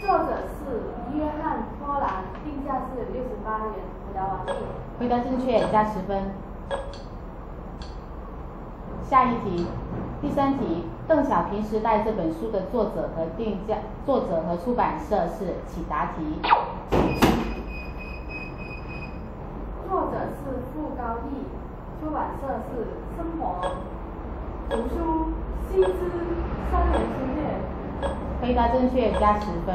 作者是约翰波兰，定价是六十八元。回答完毕。回答正确，加十分。下一题，第三题，《邓小平时代》这本书的作者和定价作者和出版社是，请答题。作者是傅高义，出版社是生活读书新知。回答正确，加十分。